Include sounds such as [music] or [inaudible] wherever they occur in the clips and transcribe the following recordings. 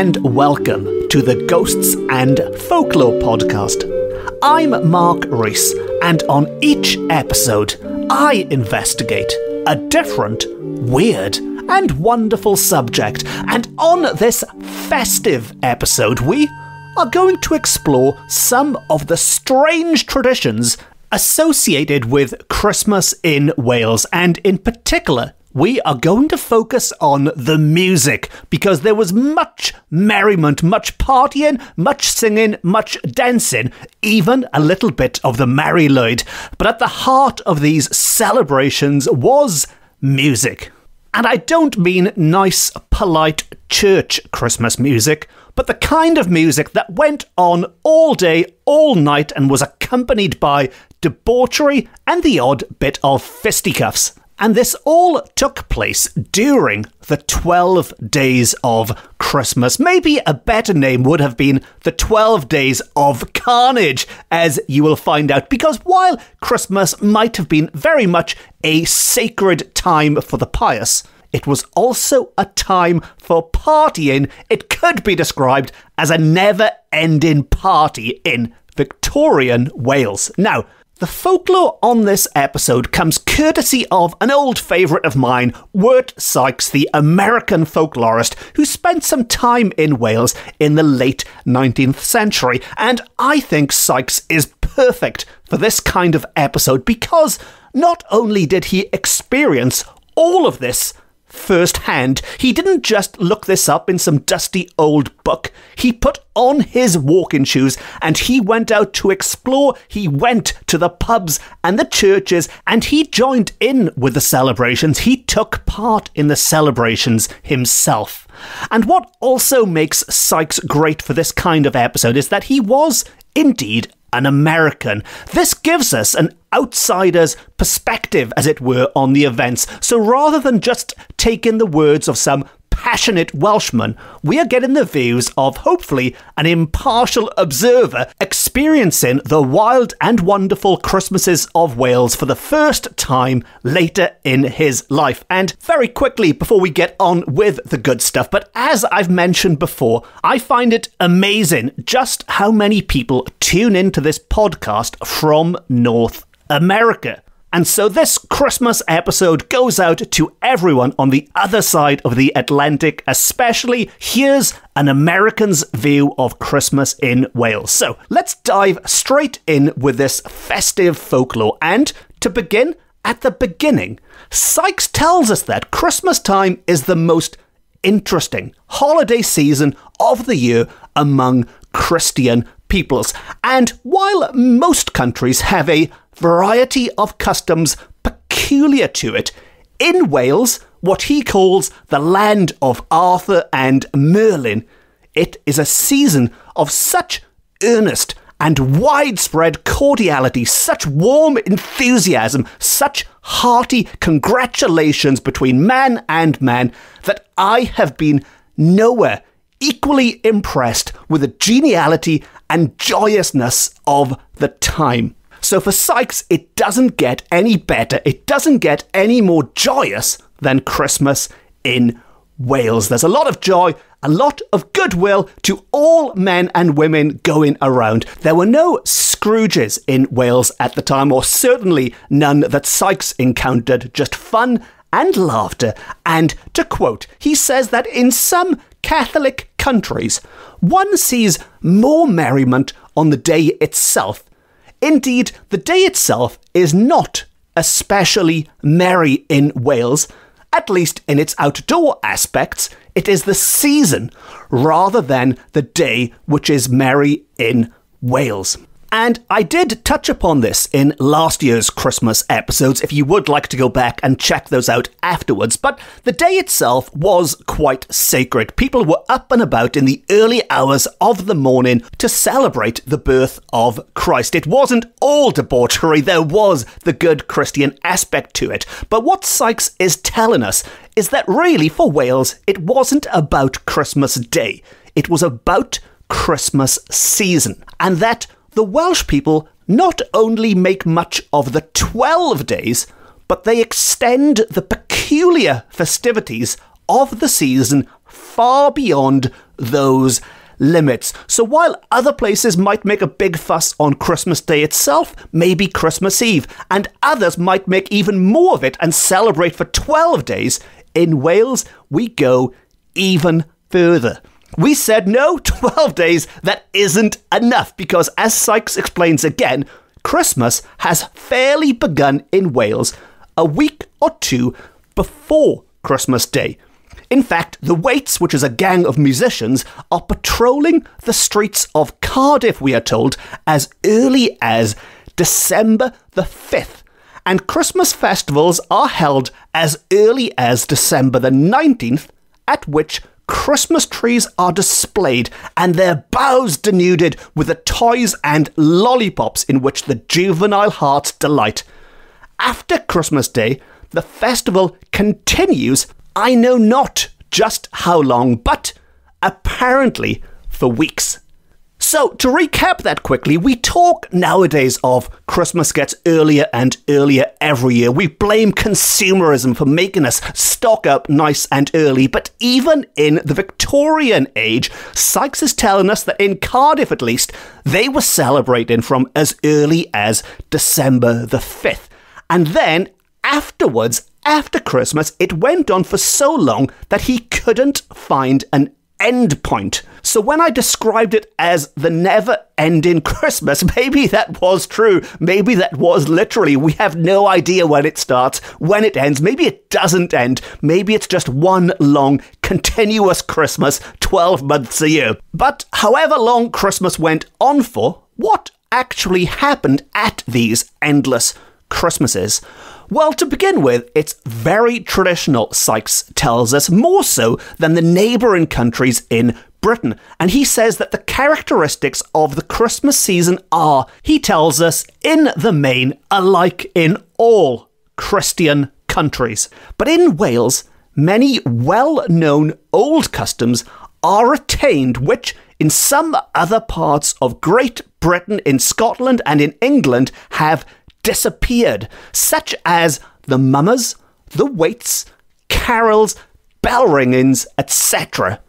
And welcome to the Ghosts and Folklore podcast. I'm Mark Rees, and on each episode, I investigate a different, weird, and wonderful subject. And on this festive episode, we are going to explore some of the strange traditions associated with Christmas in Wales, and in particular, we are going to focus on the music because there was much merriment, much partying, much singing, much dancing, even a little bit of the Mari Lwyd. But at the heart of these celebrations was music. And I don't mean nice, polite church Christmas music, but the kind of music that went on all day, all night, and was accompanied by debauchery and the odd bit of fisticuffs. And this all took place during the 12 days of Christmas. Maybe a better name would have been the 12 days of carnage, as you will find out. Because while Christmas might have been very much a sacred time for the pious, it was also a time for partying. It could be described as a never ending party in Victorian Wales. Now, the folklore on this episode comes courtesy of an old favourite of mine, Wirt Sykes, the American folklorist who spent some time in Wales in the late 19th century. And I think Sykes is perfect for this kind of episode because not only did he experience all of this firsthand. He didn't just look this up in some dusty old book. He put on his walking shoes and he went out to explore. He went to the pubs and the churches and he joined in with the celebrations. He took part in the celebrations himself. And what also makes Sykes great for this kind of episode is that he was indeed an American. This gives us an outsider's perspective, as it were, on the events. So rather than just take in the words of some passionate Welshman, we are getting the views of hopefully an impartial observer experiencing the wild and wonderful Christmases of Wales for the first time later in his life. And very quickly, before we get on with the good stuff, but as I've mentioned before, I find it amazing just how many people tune into this podcast from North America. And so this Christmas episode goes out to everyone on the other side of the Atlantic, especially here's an American's view of Christmas in Wales. So let's dive straight in with this festive folklore. And to begin, at the beginning, Sykes tells us that Christmas time is the most interesting holiday season of the year among Christian peoples. And while most countries have a variety of customs peculiar to it, in Wales, what he calls the land of Arthur and Merlin, it is a season of such earnest and widespread cordiality, such warm enthusiasm, such hearty congratulations between man and man that I have been nowhere equally impressed with the geniality and joyousness of the time. So for Sykes, it doesn't get any better, it doesn't get any more joyous than Christmas in Wales. There's a lot of joy, a lot of goodwill to all men and women going around. There were no Scrooges in Wales at the time, or certainly none that Sykes encountered, just fun and laughter. And to quote, he says that in some Catholic countries, one sees more merriment on the day itself. Indeed, the day itself is not especially merry in Wales, at least in its outdoor aspects. It is the season rather than the day which is merry in Wales. And I did touch upon this in last year's Christmas episodes if you would like to go back and check those out afterwards. But the day itself was quite sacred. People were up and about in the early hours of the morning to celebrate the birth of Christ. It wasn't all debauchery, there was the good Christian aspect to it. But what Sykes is telling us is that really for Wales, it wasn't about Christmas Day, it was about Christmas season. And that the Welsh people not only make much of the 12 days, but they extend the peculiar festivities of the season far beyond those limits. So while other places might make a big fuss on Christmas Day itself, maybe Christmas Eve, and others might make even more of it and celebrate for 12 days, in Wales we go even further. We said no, [laughs] 12 days, that isn't enough because, as Sykes explains again, Christmas has fairly begun in Wales a week or two before Christmas Day. In fact, the Waits, which is a gang of musicians, are patrolling the streets of Cardiff, we are told, as early as December the 5th. And Christmas festivals are held as early as December the 19th, at which Christmas trees are displayed and their boughs denuded with the toys and lollipops in which the juvenile hearts delight. After Christmas Day, the festival continues I know not just how long, but apparently for weeks. So, to recap that quickly, we talk nowadays of Christmas gets earlier and earlier every year. We blame consumerism for making us stock up nice and early, but even in the Victorian age, Sykes is telling us that in Cardiff at least, they were celebrating from as early as December the 5th. And then afterwards, after Christmas, it went on for so long that he couldn't find an end point. So when I described it as the never ending [laughs] Christmas, maybe that was true. Maybe that was literally. We have no idea when it starts, when it ends. Maybe it doesn't end. Maybe it's just one long, continuous Christmas, 12 months a year. But however long Christmas went on for, what actually happened at these endless Christmases? Well, to begin with, it's very traditional, Sykes tells us, more so than the neighbouring countries in Britain. And he says that the characteristics of the Christmas season are, he tells us, in the main, alike in all Christian countries. But in Wales, many well known old customs are retained, which in some other parts of Great Britain, in Scotland, and in England have disappeared, such as the mummers, the waits, carols, bell ringings, etc.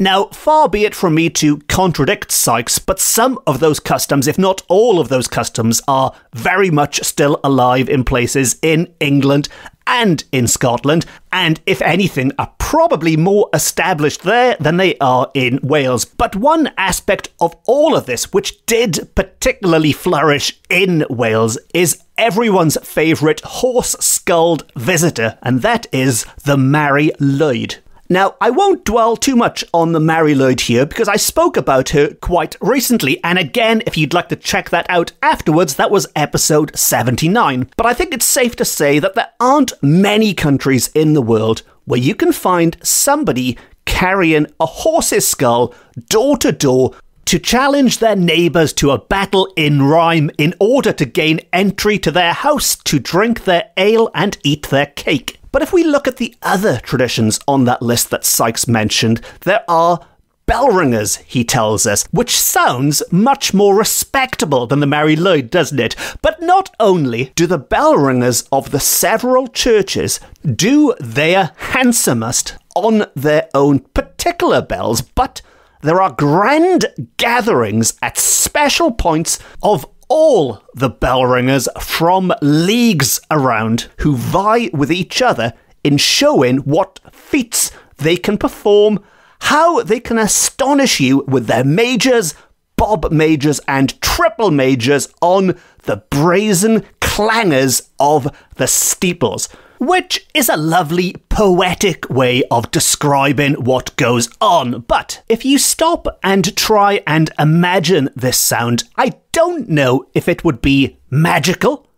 Now, far be it from me to contradict Sykes, but some of those customs, if not all of those customs, are very much still alive in places in England and in Scotland, and if anything, are probably more established there than they are in Wales. But one aspect of all of this, which did particularly flourish in Wales, is everyone's favourite horse skulled visitor, and that is the Mari Lwyd. Now, I won't dwell too much on the Mari Lwyd here because I spoke about her quite recently, and again, if you'd like to check that out afterwards, that was episode 79. But I think it's safe to say that there aren't many countries in the world where you can find somebody carrying a horse's skull door to door to challenge their neighbours to a battle in rhyme in order to gain entry to their house to drink their ale and eat their cake. But if we look at the other traditions on that list that Sykes mentioned, there are bell ringers, he tells us, which sounds much more respectable than the Mari Lwyd, doesn't it? But not only do the bell ringers of the several churches do their handsomest on their own particular bells, but there are grand gatherings at special points of all the bell ringers from leagues around who vie with each other in showing what feats they can perform, how they can astonish you with their majors, bob majors, and triple majors on the brazen clangers of the steeples which is a lovely poetic way of describing what goes on. But if you stop and try and imagine this sound, I don't know if it would be magical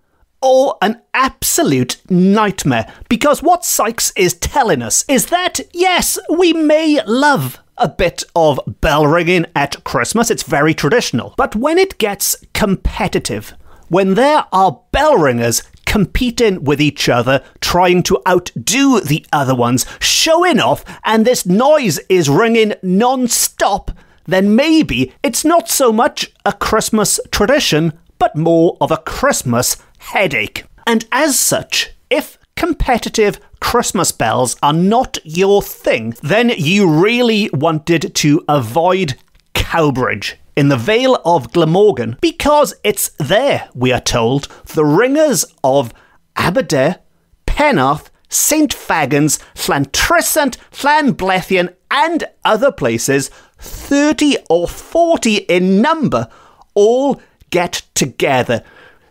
or an absolute nightmare. Because what Sykes is telling us is that, yes, we may love a bit of bell ringing at Christmas, it's very traditional. But when it gets competitive, when there are bell ringers competing with each other, trying to outdo the other ones, showing off, and this noise is ringing non stop, then maybe it's not so much a Christmas tradition, but more of a Christmas headache. And as such, if competitive Christmas bells are not your thing, then you really wanted to avoid Cowbridge in the Vale of Glamorgan because it's there, we are told, the ringers of Aberdare, Penarth, St. Fagans, Llantrisant, Llanblethian, and other places, 30 or 40 in number, all get together.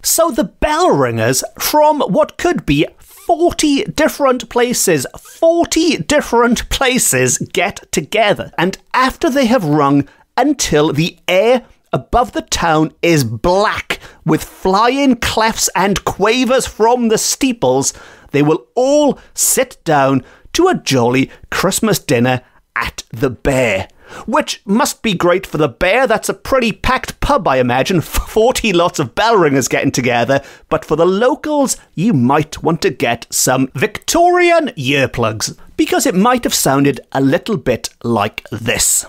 So the bell ringers from what could be 40 different places, 40 different places get together. And after they have rung until the air above the town is black with flying clefs and quavers from the steeples, they will all sit down to a jolly Christmas dinner at the Bear. Which must be great for the Bear. That's a pretty packed pub, I imagine. [laughs] 40 lots of bell ringers getting together. But for the locals, you might want to get some Victorian earplugs. Because it might have sounded a little bit like this.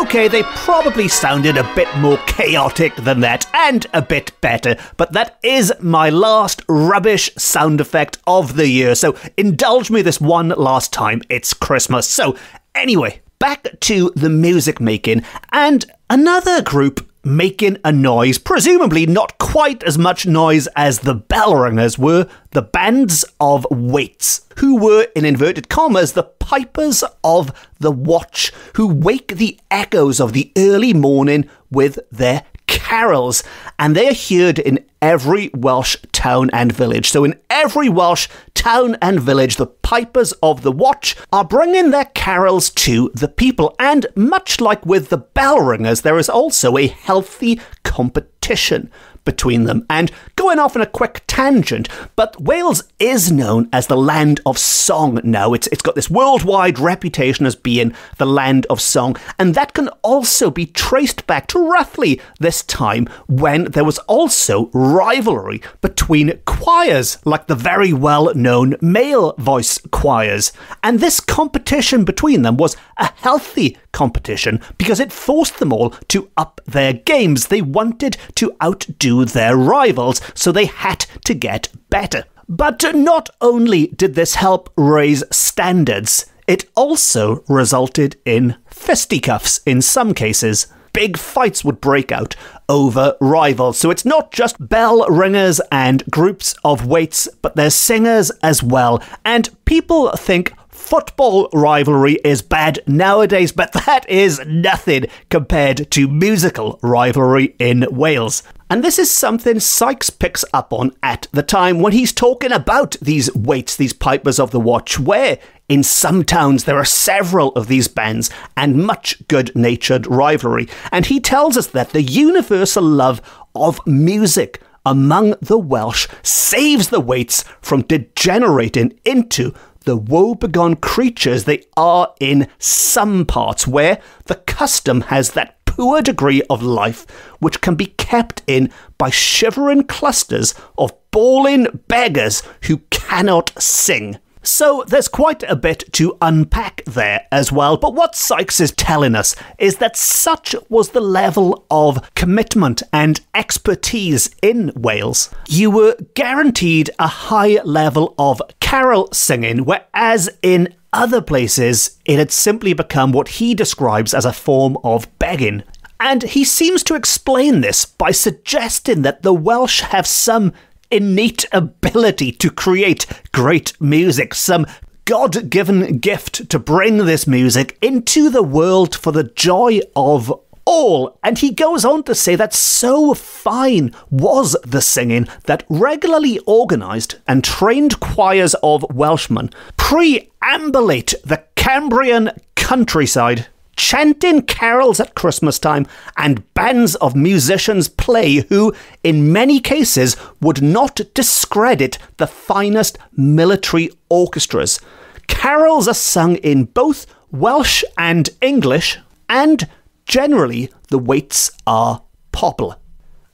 Okay, they probably sounded a bit more chaotic than that, and a bit better, but that is my last rubbish sound effect of the year, so indulge me this one last time. It's Christmas. So, anyway, back to the music making, and another group making a noise, presumably not quite as much noise as the bell ringers were, the bands of waits, who were, in inverted commas, the pipers of the watch, who wake the echoes of the early morning with their carols, and they are heard in every Welsh town and village. So, in every Welsh town and village, the pipers of the watch are bringing their carols to the people. And much like with the bell ringers, there is also a healthy competition between them. And going off on a quick tangent, but Wales is known as the land of song now. It's, it's got this worldwide reputation as being the land of song, and that can also be traced back to roughly this time when there was also rivalry between choirs, like the very well known male voice choirs. And this competition between them was a healthy competition because it forced them all to up their games. They wanted to outdo their rivals, so they had to get better. But not only did this help raise standards, it also resulted in fisticuffs in some cases. Big fights would break out over rivals. So it's not just bell ringers and groups of waits, but there's singers as well. And people think football rivalry is bad nowadays, but that is nothing compared to musical rivalry in Wales. And this is something Sykes picks up on at the time when he's talking about these waits, these pipers of the watch, where in some towns there are several of these bands and much good natured rivalry. And he tells us that the universal love of music among the Welsh saves the waits from degenerating into the woebegone creatures they are in some parts, where the custom has that poor degree of life which can be kept in by shivering clusters of bawling beggars who cannot sing. So there's quite a bit to unpack there as well. But what Sykes is telling us is that such was the level of commitment and expertise in Wales. You were guaranteed a high level of carol singing, whereas in other places, it had simply become what he describes as a form of begging. And he seems to explain this by suggesting that the Welsh have some innate ability to create great music, some God given gift to bring this music into the world for the joy of all. And he goes on to say that so fine was the singing that regularly organised and trained choirs of Welshmen preambulate the Cambrian countryside chanting carols at Christmas time, and bands of musicians play who, in many cases, would not discredit the finest military orchestras. Carols are sung in both Welsh and English, and generally the waits are popular.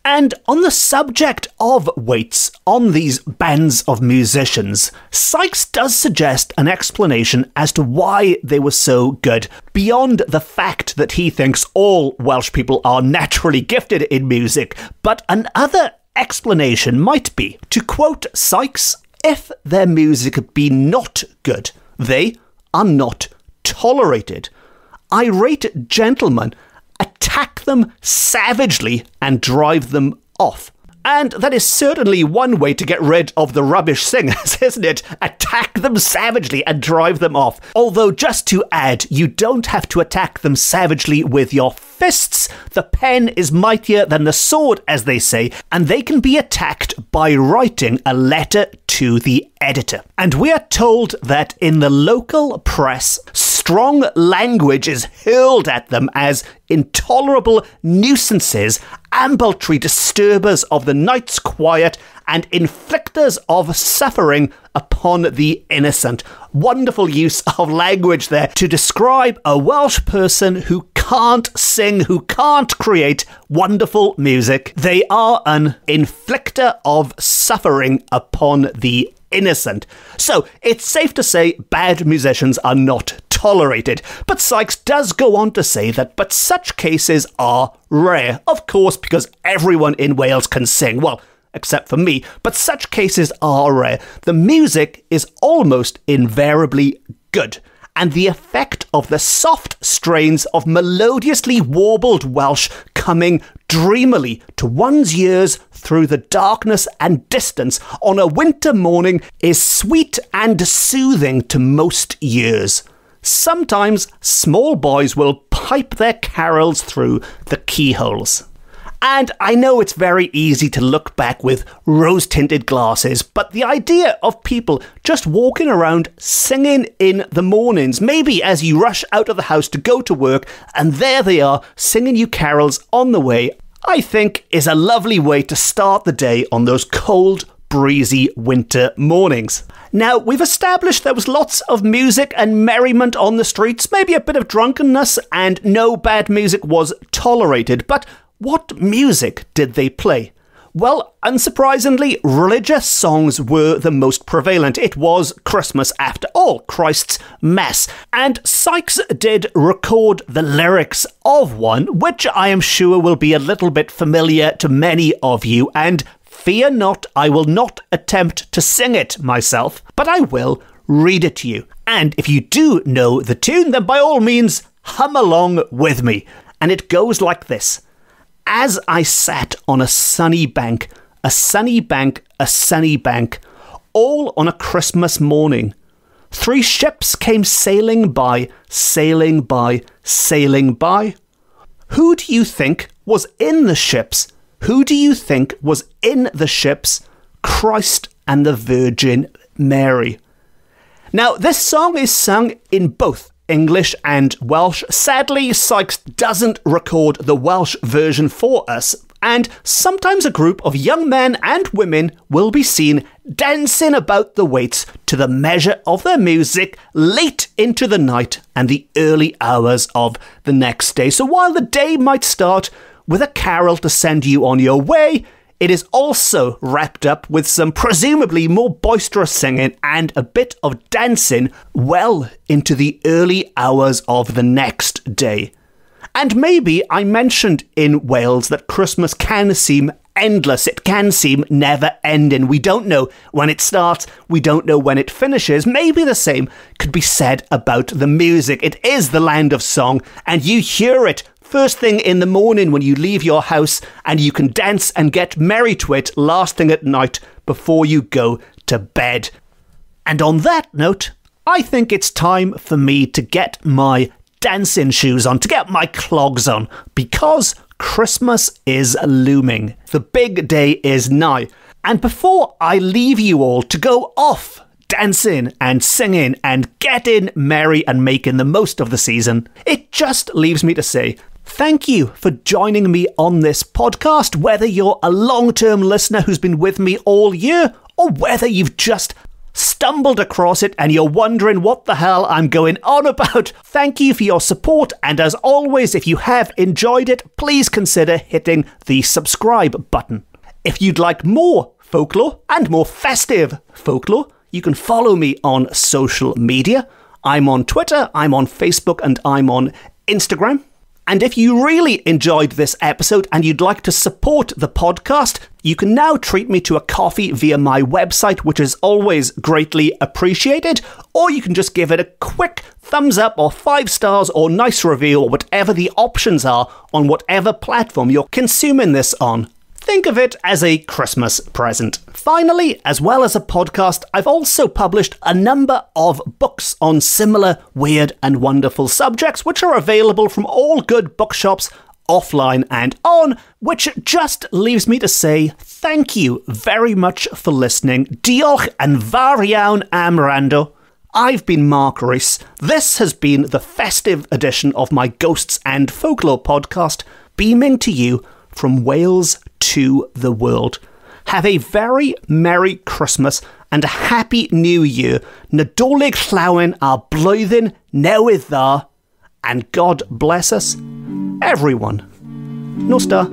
And on the subject of waits on these bands of musicians, Sykes does suggest an explanation as to why they were so good, beyond the fact that he thinks all Welsh people are naturally gifted in music. But another explanation might be, to quote Sykes, if their music be not good, they are not tolerated. Irate gentlemen attack them savagely and drive them off. And that is certainly one way to get rid of the rubbish singers, [laughs] isn't it? Attack them savagely and drive them off. Although, just to add, you don't have to attack them savagely with your fists. The pen is mightier than the sword, as they say, and they can be attacked by writing a letter to the editor. And we are told that in the local press, strong language is hurled at them as intolerable nuisances, ambulatory disturbers of the night's quiet, and inflictors of suffering upon the innocent. Wonderful use of language there to describe a Welsh person who can't sing, who can't create wonderful music. They are an inflictor of suffering upon the innocent. So it's safe to say bad musicians are not tolerated. But Sykes does go on to say that, but such cases are rare. Of course, because everyone in Wales can sing. Well, except for me, but such cases are rare. The music is almost invariably good and the effect of the soft strains of melodiously warbled Welsh coming dreamily to one's ears through the darkness and distance on a winter morning is sweet and soothing to most ears. Sometimes small boys will pipe their carols through the keyholes. And I know it's very easy to look back with rose tinted glasses, but the idea of people just walking around singing in the mornings, maybe as you rush out of the house to go to work, and there they are singing you carols on the way, I think is a lovely way to start the day on those cold, breezy winter mornings. Now, we've established there was lots of music and merriment on the streets, maybe a bit of drunkenness, and no bad music was tolerated, but what music did they play? Well, unsurprisingly, religious songs were the most prevalent. It was Christmas after all, Christ's Mass. And Sykes did record the lyrics of one, which I am sure will be a little bit familiar to many of you. And fear not, I will not attempt to sing it myself, but I will read it to you. And if you do know the tune, then by all means, hum along with me. And it goes like this as I sat on a sunny bank, a sunny bank, a sunny bank, all on a Christmas morning, three ships came sailing by, sailing by, sailing by. Who do you think was in the ships? Who do you think was in the ships? Christ and the Virgin Mary. Now, this song is sung in both English and Welsh. Sadly, Sykes doesn't record the Welsh version for us, and sometimes a group of young men and women will be seen dancing about the waits to the measure of their music late into the night and the early hours of the next day. So while the day might start with a carol to send you on your way, it is also wrapped up with some presumably more boisterous singing and a bit of dancing well into the early hours of the next day. And maybe I mentioned in Wales that Christmas can seem endless. It can seem never ending. We don't know when it starts, we don't know when it finishes. Maybe the same could be said about the music. It is the land of song, and you hear it first thing in the morning when you leave your house, and you can dance and get merry to it last thing at night before you go to bed. And on that note, I think it's time for me to get my dancing shoes on, to get my clogs on, because Christmas is looming. The big day is nigh. And before I leave you all to go off dancing and singing and getting merry and making the most of the season, it just leaves me to say Thank you for joining me on this podcast, whether you're a long term listener who's been with me all year or whether you've just stumbled across it and you're wondering what the hell I'm going on about, thank you for your support. And as always, if you have enjoyed it, please consider hitting the subscribe button. If you'd like more folklore and more festive folklore, you can follow me on social media. I'm on Twitter, I'm on Facebook, and I'm on Instagram. And if you really enjoyed this episode and you'd like to support the podcast, you can now treat me to a coffee via my website, which is always greatly appreciated, or you can just give it a quick thumbs up or five stars or nice review or whatever the options are on whatever platform you're consuming this on. Think of it as a Christmas present. Finally, as well as a podcast, I've also published a number of books on similar weird and wonderful subjects, which are available from all good bookshops offline and on, which just leaves me to say thank you very much for listening. Diolch and variaun amrando. I've been Mark Rees. This has been the festive edition of my Ghosts and Folklore podcast, beaming to you from Wales to the world. Have a very Merry Christmas and a Happy New Year. Nadolig llawen a blwyddyn newydd dda. And God bless us, everyone. No star.